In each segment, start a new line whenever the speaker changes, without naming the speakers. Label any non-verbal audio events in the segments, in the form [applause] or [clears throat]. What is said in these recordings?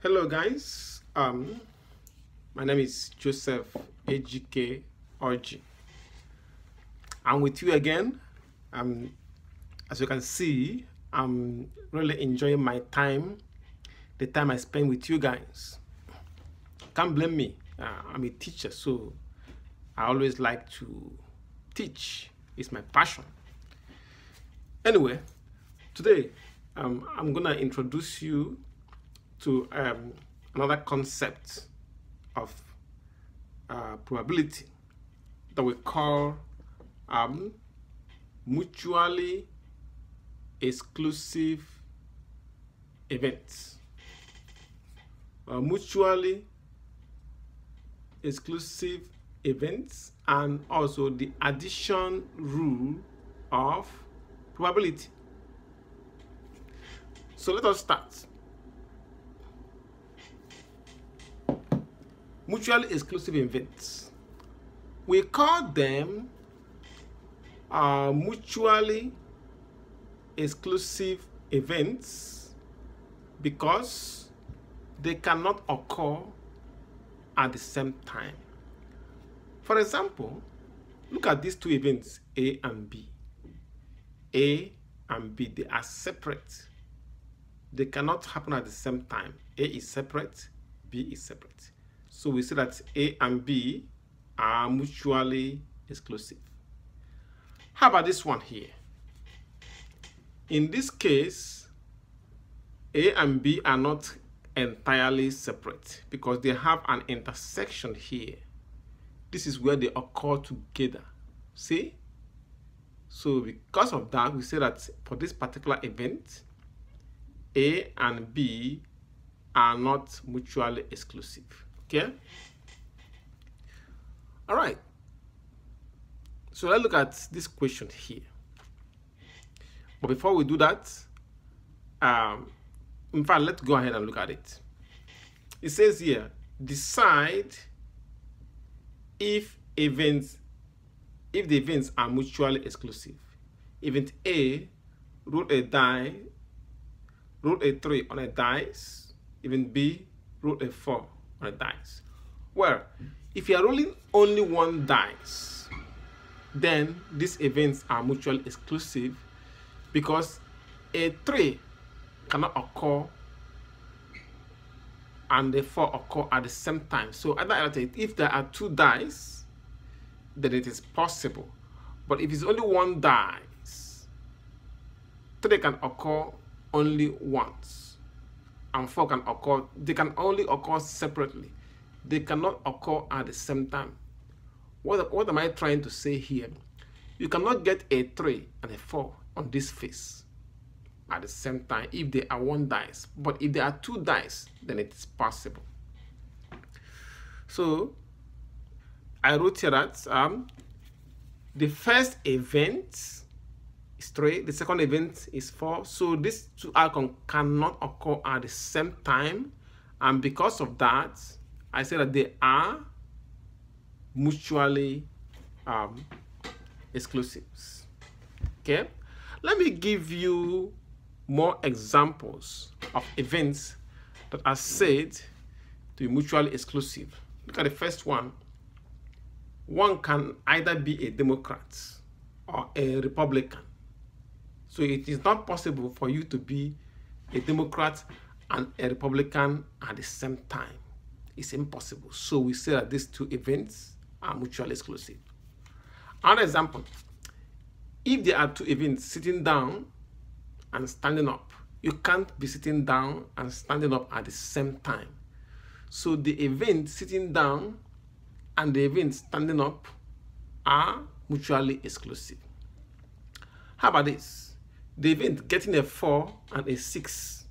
Hello guys, um, my name is Joseph AGK Ojih. I'm with you again. Um, as you can see, I'm really enjoying my time, the time I spend with you guys. Can't blame me. Uh, I'm a teacher, so I always like to teach. It's my passion. Anyway, today um, I'm gonna introduce you to um, another concept of uh, probability that we call um, mutually exclusive events. Uh, mutually exclusive events and also the addition rule of probability. So let us start. Mutually exclusive events. We call them uh, mutually exclusive events because they cannot occur at the same time. For example, look at these two events, A and B. A and B, they are separate. They cannot happen at the same time. A is separate, B is separate. So we say that A and B are mutually exclusive. How about this one here? In this case, A and B are not entirely separate because they have an intersection here. This is where they occur together. See? So because of that, we say that for this particular event, A and B are not mutually exclusive. Okay. All right. So let's look at this question here. But before we do that, um, in fact, let's go ahead and look at it. It says here, decide if events, if the events are mutually exclusive. Event A, roll a die, roll a three on a dice. Event B, roll a four on dice. Well, if you are rolling only one dice, then these events are mutually exclusive because a 3 cannot occur and the 4 occur at the same time. So if there are two dice, then it is possible. But if it's only one dice, 3 can occur only once and 4 can occur, they can only occur separately. They cannot occur at the same time. What, what am I trying to say here? You cannot get a 3 and a 4 on this face at the same time if they are one dice. But if there are two dice, then it is possible. So I wrote here that um, the first event is 3, the second event is 4. So these two outcomes cannot occur at the same time. And because of that, I say that they are mutually um, exclusives. Okay, let me give you more examples of events that are said to be mutually exclusive. Look at the first one. One can either be a Democrat or a Republican. So it is not possible for you to be a Democrat and a Republican at the same time. It's impossible. So we say that these two events are mutually exclusive. Another example, if there are two events sitting down and standing up, you can't be sitting down and standing up at the same time. So the event sitting down and the event standing up are mutually exclusive. How about this? The event getting a 4 and a 6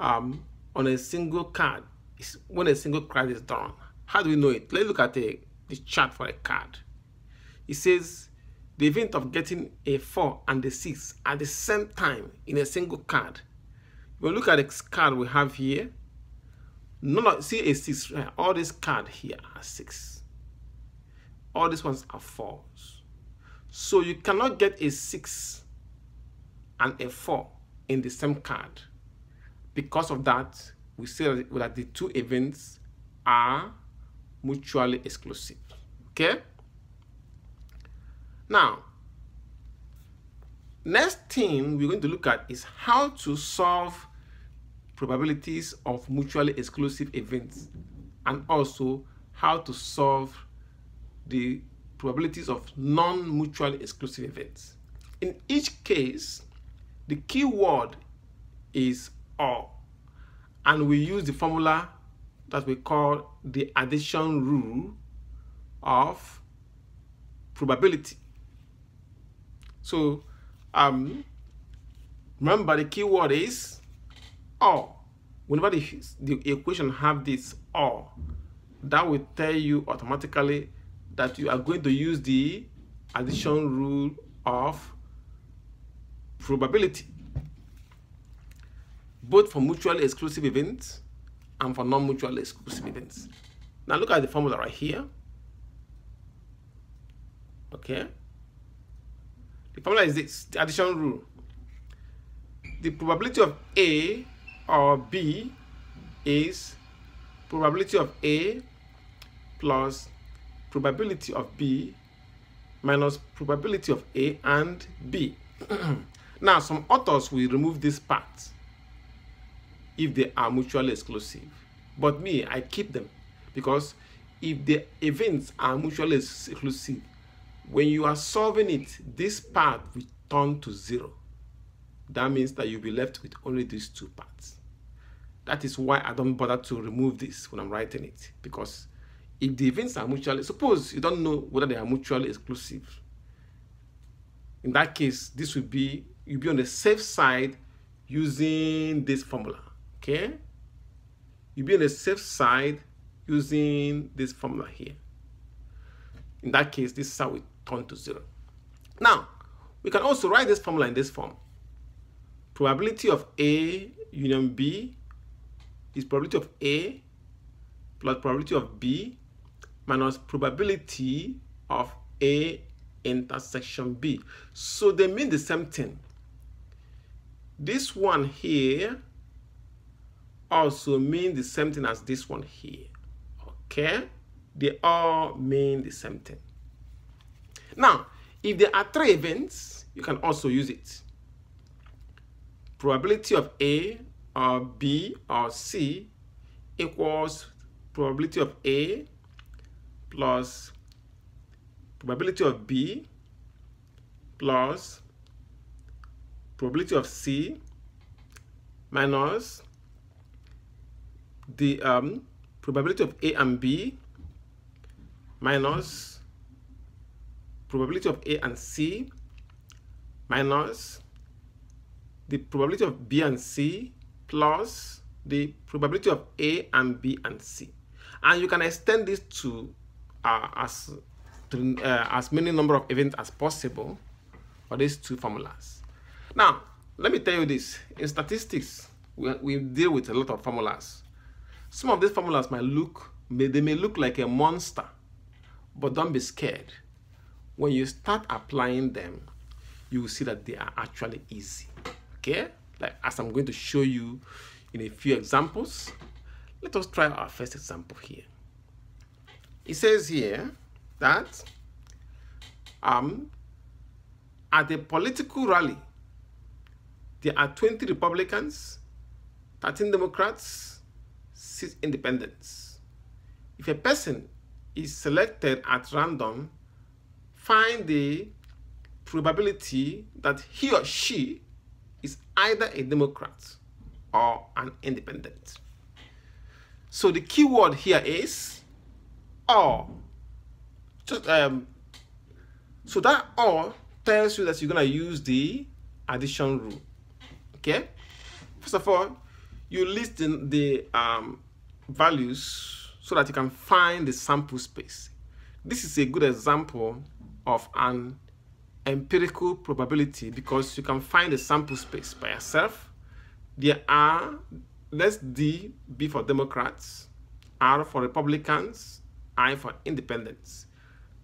um, on a single card is when a single card is drawn. How do we know it? Let's look at the, the chart for a card. It says the event of getting a 4 and a 6 at the same time in a single card. When we look at the card we have here, none of, see a 6, right? all these cards here are 6. All these ones are 4s. So you cannot get a 6 and a 4 in the same card. Because of that, we say that the two events are mutually exclusive. Okay? Now, next thing we're going to look at is how to solve probabilities of mutually exclusive events and also how to solve the probabilities of non-mutually exclusive events. In each case, the key word is or and we use the formula that we call the addition rule of probability. So um, remember the key word is or. Whenever the, the equation have this or, that will tell you automatically that you are going to use the addition rule of probability both for mutually exclusive events and for non-mutually exclusive events. Now look at the formula right here. Okay. The formula is this, the addition rule. The probability of A or B is probability of A plus probability of B minus probability of A and B. [clears throat] now, some authors will remove this part if they are mutually exclusive. But me, I keep them because if the events are mutually exclusive, when you are solving it, this part will turn to zero. That means that you'll be left with only these two parts. That is why I don't bother to remove this when I'm writing it. Because if the events are mutually, suppose you don't know whether they are mutually exclusive. In that case, this would be, you'll be on the safe side using this formula okay? You'll be on the safe side using this formula here. In that case this is how we turn to zero. Now we can also write this formula in this form. Probability of a union b is probability of a plus probability of b minus probability of a intersection b. So they mean the same thing this one here also mean the same thing as this one here. Okay? They all mean the same thing. Now, if there are three events, you can also use it. Probability of A or B or C equals probability of A plus probability of B plus probability of C minus the um, probability of A and B minus probability of A and C minus the probability of B and C plus the probability of A and B and C. And you can extend this to uh, as to, uh, as many number of events as possible for these two formulas. Now, let me tell you this. In statistics, we, we deal with a lot of formulas. Some of these formulas might look, may, they may look like a monster, but don't be scared. When you start applying them, you will see that they are actually easy. Okay? Like as I'm going to show you in a few examples, let us try our first example here. It says here that um, at a political rally, there are 20 Republicans, 13 Democrats, 6 Independents. If a person is selected at random, find the probability that he or she is either a Democrat or an independent. So the key word here is or. Just um, so that or tells you that you're gonna use the addition rule. Okay. First of all, you list the, the um, values so that you can find the sample space. This is a good example of an empirical probability because you can find the sample space by yourself. There are, let's D be for Democrats, R for Republicans, I for Independents.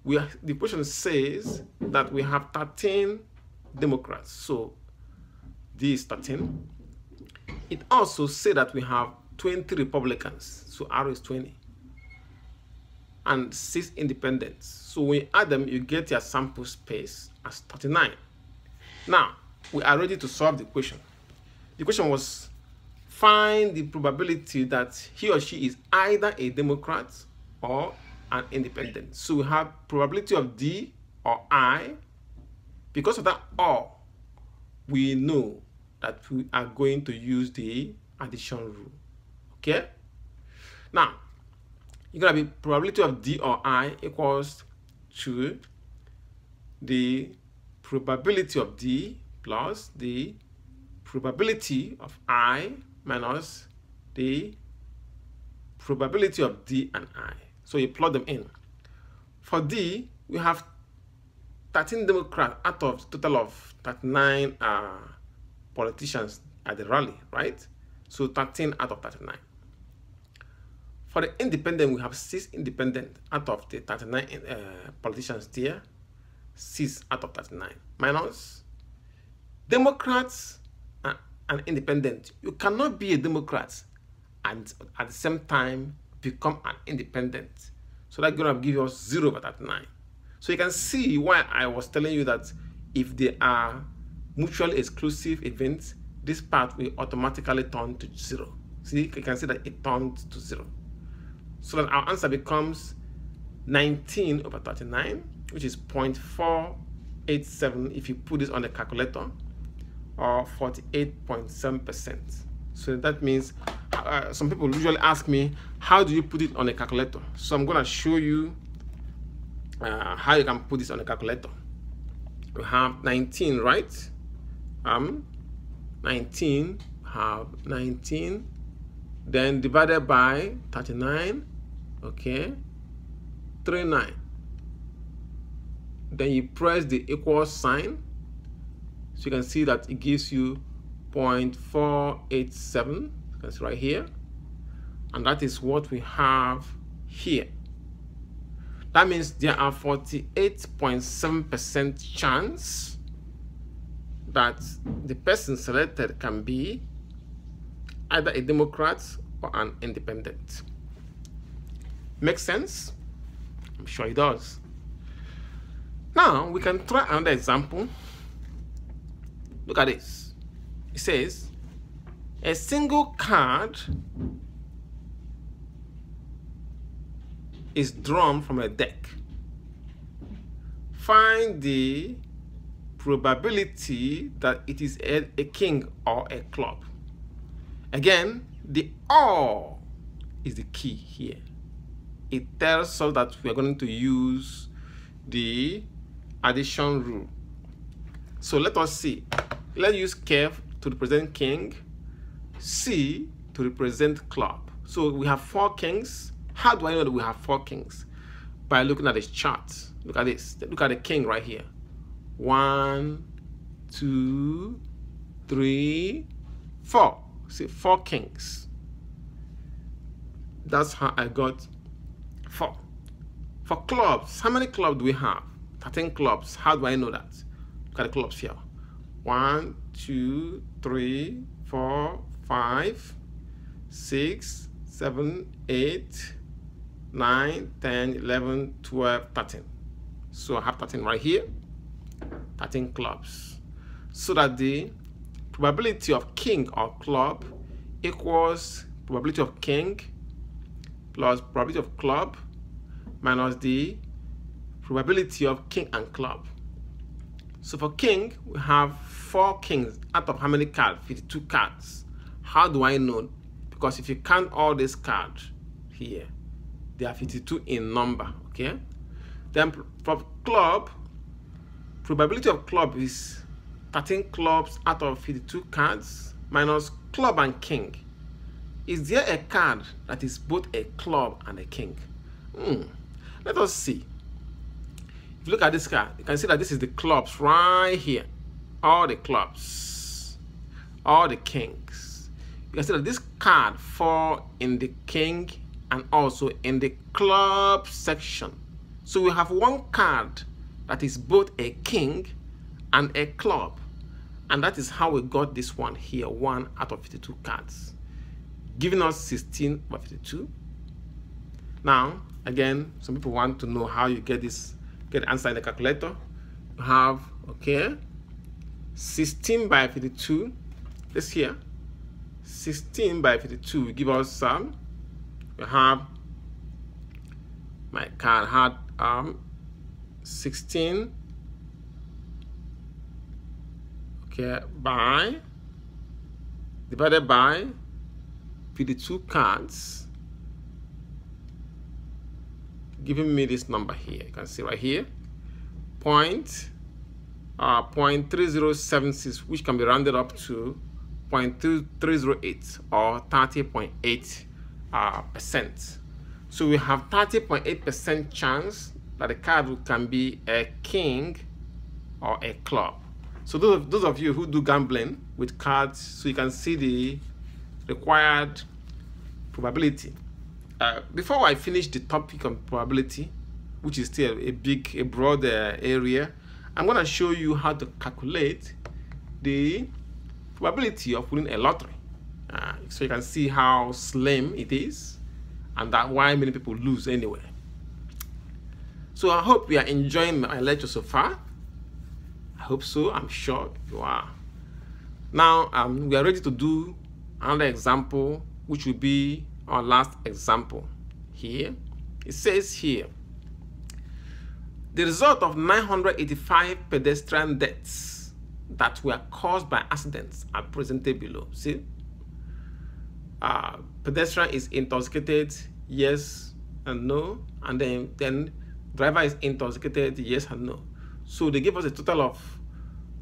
We the question says that we have 13 Democrats. So D is 13. It also says that we have 20 Republicans, so R is 20, and 6 independents. So when you add them, you get your sample space as 39. Now, we are ready to solve the question. The question was find the probability that he or she is either a Democrat or an independent. So we have probability of D or I. Because of that or, we know that we are going to use the addition rule. Okay? Now, you're going to be probability of D or I equals to the probability of D plus the probability of I minus the probability of D and I. So you plug them in. For D, we have 13 Democrats out of total of 39 uh, politicians at the rally, right? So 13 out of 39. For the independent, we have 6 independent out of the 39 uh, politicians there. 6 out of 39. Minus Democrats and independent. You cannot be a Democrat and at the same time become an independent. So that's going to give us 0 over 39. So you can see why I was telling you that if they are mutually exclusive events, this part will automatically turn to 0. See, you can see that it turns to 0. So that our answer becomes 19 over 39, which is 0.487 if you put this on the calculator, or 48.7%. So that means uh, some people usually ask me, how do you put it on a calculator? So I'm going to show you uh, how you can put this on a calculator. We have 19, right? Um, 19, have 19, then divided by 39, okay, 39. Then you press the equal sign. So you can see that it gives you 0.487, that's right here. And that is what we have here. That means there are 48.7% chance that the person selected can be either a Democrat or an independent. Makes sense? I'm sure it does. Now we can try another example. Look at this. It says a single card is drawn from a deck. Find the probability that it is a, a king or a club. Again, the or is the key here. It tells us that we are going to use the addition rule. So let us see. Let's use Kev to represent king, C to represent club. So we have four kings how do I know that we have four kings? By looking at this chart. Look at this. Look at the king right here. One, two, three, four. See, four kings. That's how I got four. For clubs, how many clubs do we have? 13 clubs. How do I know that? Look at the clubs here. One, two, three, four, five, six, seven, eight, 9, 10, 11, 12, 13. So I have 13 right here, 13 clubs. So that the probability of king or club equals probability of king plus probability of club minus the probability of king and club. So for king, we have four kings out of how many cards? 52 cards. How do I know? Because if you count all these cards here, they are 52 in number okay then for club probability of club is 13 clubs out of 52 cards minus club and king. Is there a card that is both a club and a king? Hmm. let us see. If you look at this card you can see that this is the clubs right here. All the clubs. All the kings. You can see that this card fall in the king and also in the club section. So we have one card that is both a king and a club. And that is how we got this one here, one out of 52 cards. giving us 16 over 52. Now, again, some people want to know how you get this, get answer in the calculator. You have, okay, 16 by 52, this here, 16 by 52 will give us some, um, we have, my card had um, 16 okay by divided by 52 cards giving me this number here. You can see right here point uh, 0.3076 which can be rounded up to 0.308 or 30.8 uh, percent. So we have 30.8 percent chance that the card can be a king or a club so those of, those of you who do gambling with cards so you can see the required probability uh, before I finish the topic on probability, which is still a big, a broad uh, area, I'm going to show you how to calculate the probability of winning a lottery. Uh, so you can see how slim it is and that why many people lose anyway. So I hope you are enjoying my lecture so far. I hope so. I'm sure you are. Now um, we are ready to do another example, which will be our last example here. It says here, the result of 985 pedestrian deaths that were caused by accidents are presented below. See, uh, pedestrian is intoxicated, yes and no, and then then driver is intoxicated, yes and no. So they give us a total of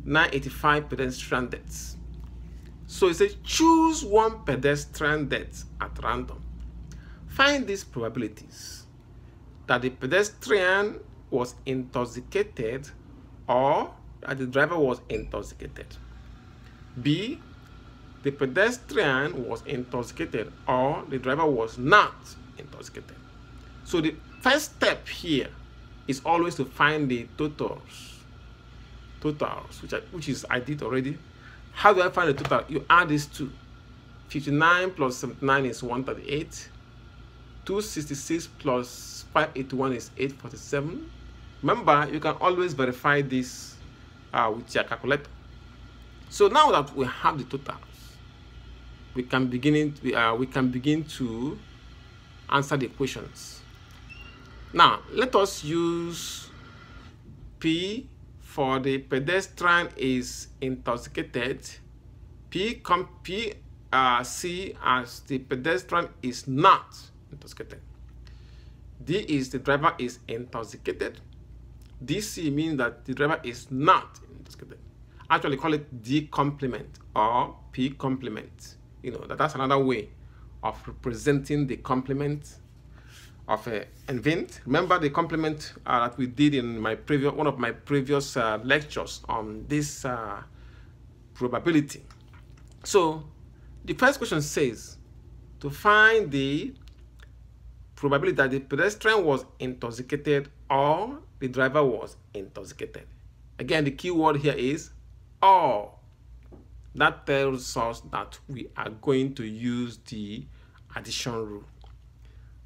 985 pedestrian deaths. So it says choose one pedestrian death at random. Find these probabilities that the pedestrian was intoxicated or that the driver was intoxicated. B. The pedestrian was intoxicated or the driver was not intoxicated. So the first step here is always to find the totals. Totals, which, I, which is I did already how do I find the total? You add these two. 59 plus 79 is 138. 266 plus 581 is 847. Remember, you can always verify this uh, with your calculator. So now that we have the totals, we can begin uh, we can begin to answer the questions. Now let us use P for the pedestrian is intoxicated, P, com P uh, C as the pedestrian is not intoxicated. D is the driver is intoxicated. DC means that the driver is not intoxicated. Actually call it D complement or P complement. You know, that, that's another way of representing the complement of an event. Remember the complement uh, that we did in my previous one of my previous uh, lectures on this uh, probability. So the first question says to find the probability that the pedestrian was intoxicated or the driver was intoxicated. Again, the key word here is or. That tells us that we are going to use the addition rule.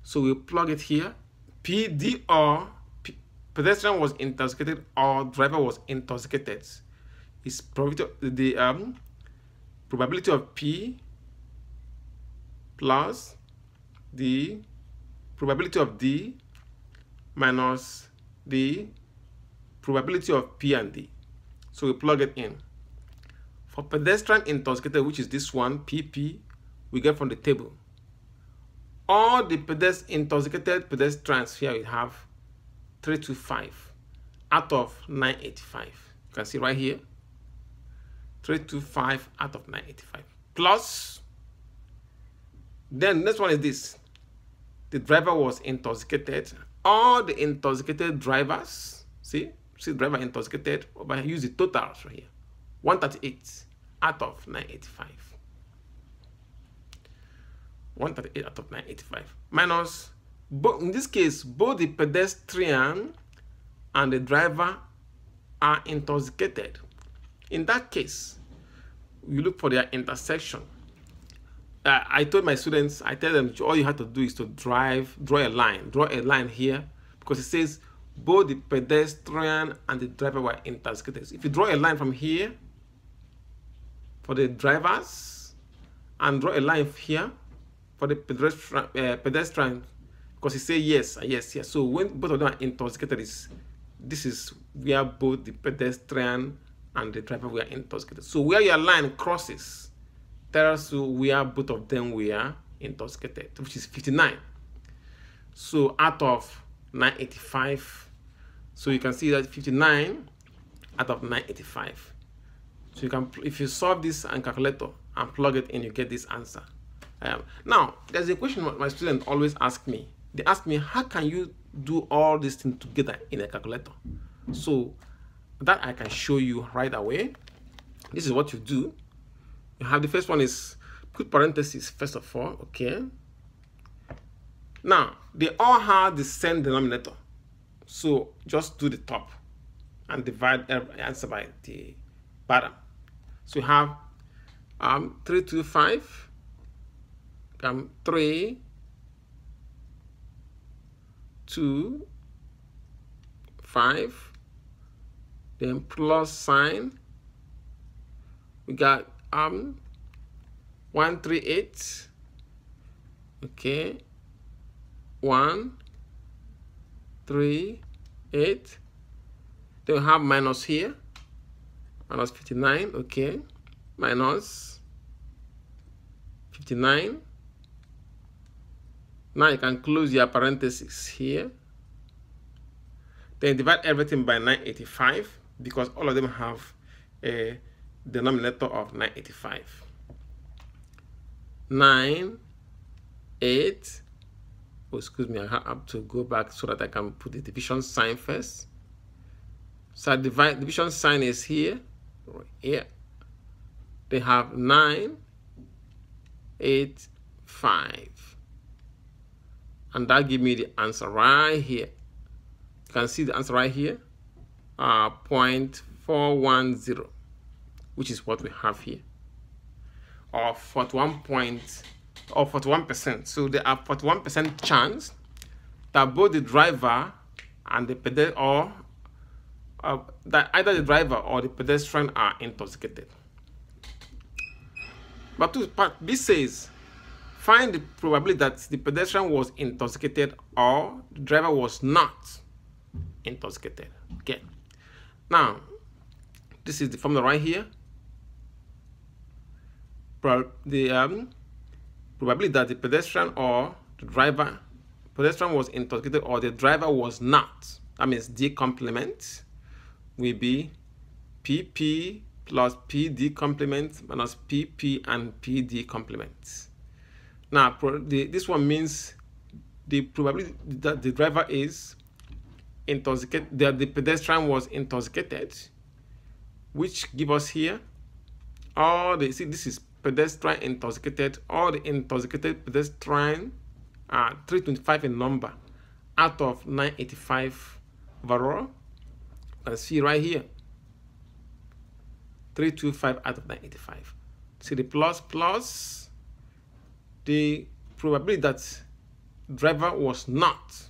So we plug it here. PDR, P, pedestrian was intoxicated or driver was intoxicated. Is the um, probability of P plus the probability of D minus the probability of P and D. So we plug it in. For pedestrian intoxicated, which is this one, PP, we get from the table all the pedest intoxicated pedestrians here we have 325 out of 985 you can see right here 325 out of 985 plus then next one is this. The driver was intoxicated. All the intoxicated drivers see see driver intoxicated but I use the totals right here 138 out of 985 138 out of 985 minus but in this case both the pedestrian and the driver are intoxicated. In that case you look for their intersection. Uh, I told my students, I tell them all you have to do is to drive, draw a line, draw a line here because it says both the pedestrian and the driver were intoxicated. If you draw a line from here for the drivers and draw a line here for the pedestrian, uh, pedestrian because it says yes, yes, yes. So when both of them are intoxicated, is this is where both the pedestrian and the driver were intoxicated. So where your line crosses tells you where both of them were intoxicated, which is 59. So out of 985, so you can see that 59 out of 985. So you can, if you solve this and calculator and plug it in, you get this answer. Um, now, there's a question my students always ask me. They ask me, how can you do all these things together in a calculator? So that I can show you right away. This is what you do. You have the first one is put parentheses first of all, okay? Now, they all have the same denominator. So just do the top and divide every answer by the bottom. So you have um, 325, um, 3, 2, 5, then plus sign. We got um 138 okay. 1 3 8 then we have minus here. Minus 59 okay. Minus 59 now you can close your parentheses here. Then divide everything by 985 because all of them have a denominator of 985 9 8 oh excuse me I have to go back so that I can put the division sign first. So divide division sign is here right here. They have 9 8 5 and that give me the answer right here. You can see the answer right here uh, 0.410 which is what we have here. Or 41 point or 41 percent. So there are 41 percent chance that both the driver and the pedestrian or uh, that either the driver or the pedestrian are intoxicated. But b says find the probability that the pedestrian was intoxicated or the driver was not intoxicated. Okay. Now this is the formula right here. The um, probability that the pedestrian or the driver pedestrian was intoxicated or the driver was not. That means d complement will be pp plus pd complement minus pp and pd complement now the, this one means the probability that the driver is intoxicated that the pedestrian was intoxicated which give us here all the see this is pedestrian intoxicated, all the intoxicated pedestrian are 325 in number out of 985 overall. You see right here, 325 out of 985. See the plus plus, the probability that driver was not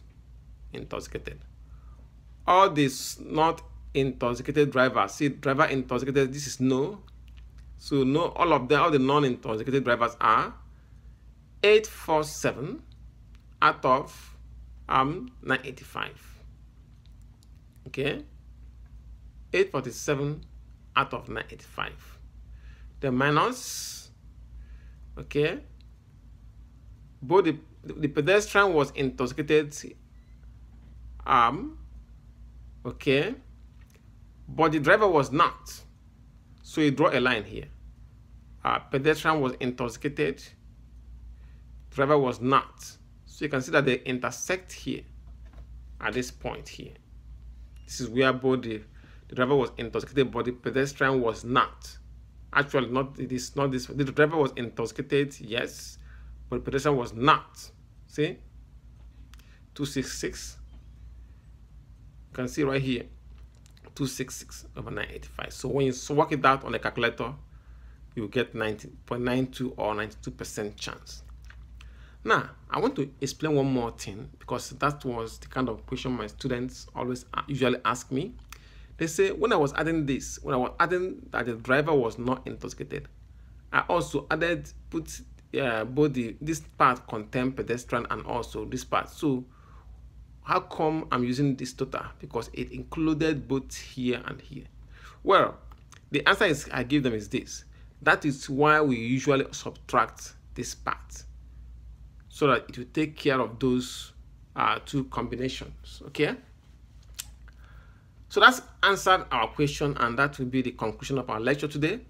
intoxicated. All these not intoxicated drivers, see driver intoxicated, this is no, so no, all of them, all the non-intoxicated drivers are 847 out of um 985. Okay, 847 out of 985. The minus, okay, both the, the pedestrian was intoxicated, um, okay, but the driver was not. So you draw a line here. Uh, pedestrian was intoxicated, driver was not. So you can see that they intersect here at this point here. This is where both the, the driver was intoxicated, but the pedestrian was not. Actually, not it is not this. The driver was intoxicated, yes, but the pedestrian was not. See, two six six. You can see right here. 266 over 985. So when you work it out on the calculator, you get 90.92 or 92% chance. Now, I want to explain one more thing because that was the kind of question my students always usually ask me. They say, when I was adding this, when I was adding that the driver was not intoxicated, I also added, put uh, both the, this part contain pedestrian and also this part. So how come I'm using this total? Because it included both here and here. Well, the answer is I give them is this. That is why we usually subtract this part so that it will take care of those uh, two combinations. Okay. So that's answered our question and that will be the conclusion of our lecture today.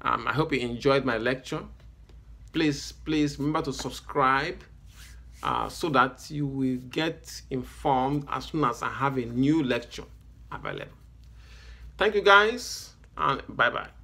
Um, I hope you enjoyed my lecture. Please, please remember to subscribe uh, so that you will get informed as soon as I have a new lecture available. Thank you guys and bye-bye.